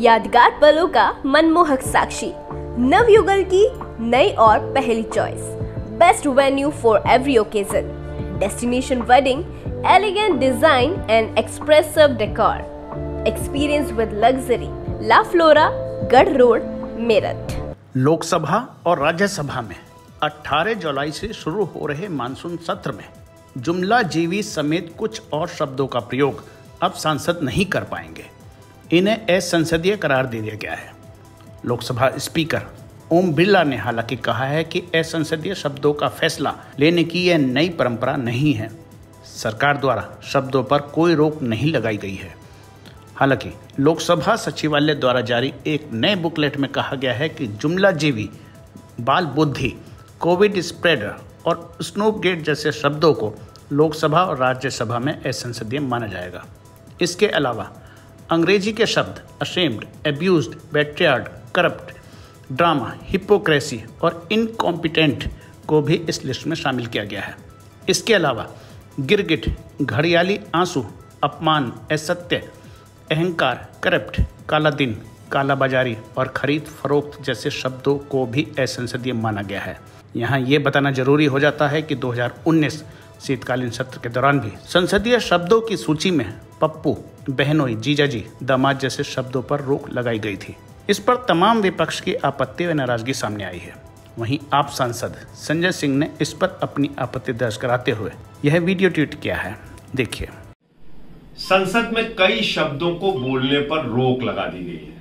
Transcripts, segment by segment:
यादगार पलों का मनमोहक साक्षी। नवयुगल की नई और पहली choice best venue for every occasion destination wedding elegant design and expressive decor experience with luxury La Flora Garh road Meerut Lok Sabha और राज्यसभा में 18 जुलाई से शुरू हो रहे मानसून सत्र में जुमला जीवी समेत कुछ और शब्दों का प्रयोग अब सांसद नहीं कर पाएँगे। इन्हें असंसदीय करार दे दिया गया है। लोकसभा स्पीकर ओम बिरला ने हालाँकि कहा है कि असंसदीय शब्दों का फैसला लेने की यह नई परंपरा नहीं है। सरकार द्वारा शब्दों पर कोई रोक नहीं लगाई गई है। हालाँकि लोकसभा सचिवालय द्वारा जारी एक नए बुकलेट में कहा गया है कि जुमला जीवी बाल बुद्धि कोविड स्प्रेडर और स्नोप गेट जैसे शब्दों को लोकसभा और राज्यसभा में असंसदीय माना जाएगा। इसके अलावा अंग्रेज़ी के शब्द ashamed abuse betrayed corrupt drama hypocrisy और इनकॉम्पिटेंट को भी इस लिस्ट में शामिल किया गया है। इसके अलावा, गिरगिट, घड़ियाली आँसू, अपमान, असत्य, अहंकार करप्ट काला दिन काला बाजारी और खरीद फरोख्त जैसे शब्दों को भी असंसदीय माना गया है। यहाँ ये बताना ज़रूरी हो जाता है कि 2019 शीतकालीन सत्र के दौरान भी संसदीय शब्दों की सूची में पप्पू बहनोई जीजाजी दामाद जैसे शब्दों पर रोक लगाई गई थी। इस पर तमाम विपक्ष की आपत्ति व नाराज़गी सामने आई है। वहीं आप सांसद संजय सिंह ने इस पर अपनी आपत्ति दर्ज कराते हुए यह वीडियो ट्वीट किया है। देखिए। संसद में कई शब्दों को बोलने पर रोक लगा दी गई है।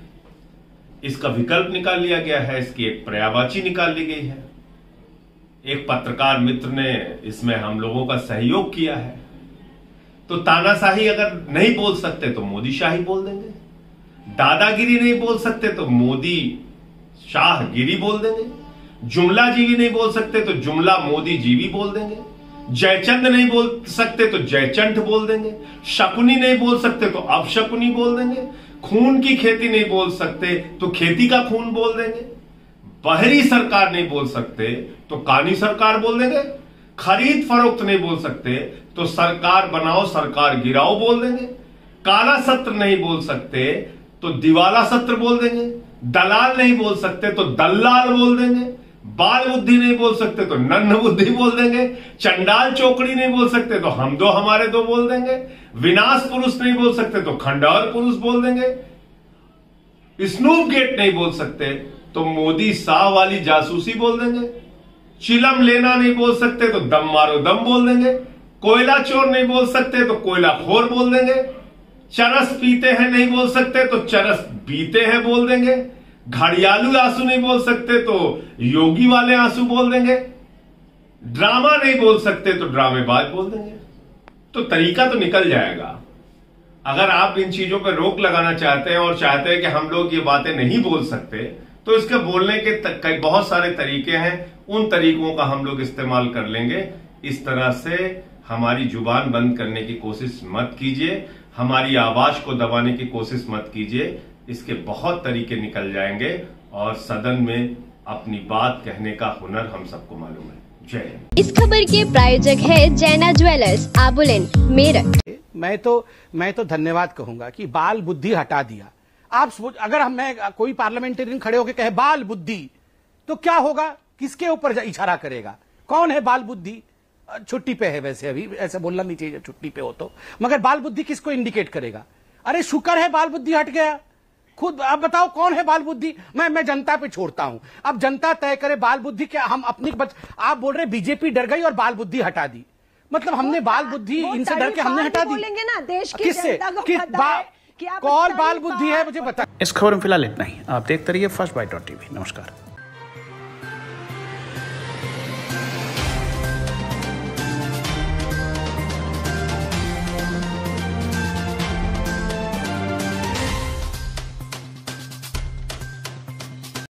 इसका विकल्प निकाल लिया गया है, इसकी एक पर्यावाची निकाल ली गई है। एक पत्रकार मित्र ने इसमें हम लोगों का सहयोग किया है। तो तानाशाही अगर नहीं बोल सकते तो मोदी शाही बोल देंगे। दादागिरी नहीं बोल सकते तो मोदी शाहगिरी बोल देंगे। जुमला जीवी नहीं बोल सकते तो जुमला मोदी जीवी बोल देंगे। जयचंद नहीं बोल सकते तो जयचंद बोल देंगे। शकुनी नहीं बोल सकते तो अब शकुनी बोल देंगे। खून की खेती नहीं बोल सकते तो खेती का खून बोल देंगे। बहरी सरकार नहीं बोल सकते तो कानी सरकार बोल देंगे। खरीद फरोख्त नहीं बोल सकते तो सरकार बनाओ, सरकार गिराओ बोल देंगे। काला सत्र नहीं बोल सकते तो दिवाला सत्र बोल देंगे। दलाल नहीं बोल सकते तो दल्लाल बोल देंगे। बाल बुद्धि नहीं बोल सकते तो नन्न बुद्धि बोल देंगे। चंडाल चौकड़ी नहीं बोल सकते तो हम दो हमारे दो बोल देंगे। विनाश पुरुष नहीं बोल सकते तो खंडौर पुरुष बोल देंगे। स्नूप गेट नहीं बोल सकते तो मोदी शाह वाली जासूसी बोल देंगे। चिलम लेना नहीं बोल सकते तो दम मारो, दम बोल देंगे। कोयला चोर नहीं बोल सकते तो कोयला खोर बोल देंगे। चरस पीते हैं नहीं बोल सकते तो चरस बीते हैं बोल देंगे। घड़ियालू आँसू नहीं बोल सकते तो योगी वाले आँसू बोल देंगे। ड्रामा नहीं बोल सकते तो ड्रामेबाज बोल देंगे। तो तरीका तो निकल जाएगा। अगर आप इन चीज़ों पर रोक लगाना चाहते हैं और चाहते हैं कि हम लोग ये बातें नहीं बोल सकते तो इसके बोलने के कई बहुत सारे तरीके हैं। उन तरीकों का हम लोग इस्तेमाल कर लेंगे। इस तरह से हमारी ज़ुबान बंद करने की कोशिश मत कीजिए हमारी आवाज़ को दबाने की कोशिश मत कीजिए इसके बहुत तरीके निकल जाएँगे और सदन में अपनी बात कहने का हुनर हम सबको मालूम है। जय इस खबर के प्रायोजक है जैना ज्वेलर्स आबुलेन मेरठ। मैं तो मैं तो धन्यवाद कहूँगा कि बाल बुद्धि हटा दिया। आप सोच अगर हम मैं कोई पार्लियामेंटेरियन खड़े होकर कहे बाल बुद्धि तो क्या होगा? किसके ऊपर इशारा करेगा? कौन है बाल बुद्धि? छुट्टी पे है वैसे अभी ऐसा बोलना नहीं चाहिए छुट्टी पे हो तो। मगर बाल बुद्धि किसको इंडिकेट करेगा? अरे शुक्र है बाल बुद्धि हट गया। खुद अब बताओ कौन है बाल बुद्धि? मैं मैं जनता पे छोड़ता हूँ। अब जनता तय करे बाल बुद्धि क्या हम अपनी बच आप बोल रहे बीजेपी डर गई और बाल बुद्धि हटा दी। मतलब हमने बाल बुद्धि इनसे डर के हमने हटा दी। बोलेंगे ना देश की किससे? है कौन बाल बुद्धि है मुझे बता। इस खबर में फ़िलहाल इतना ही। आप देखते रहिए फ़र्स्ट बाइट डॉट टीवी नमस्कार।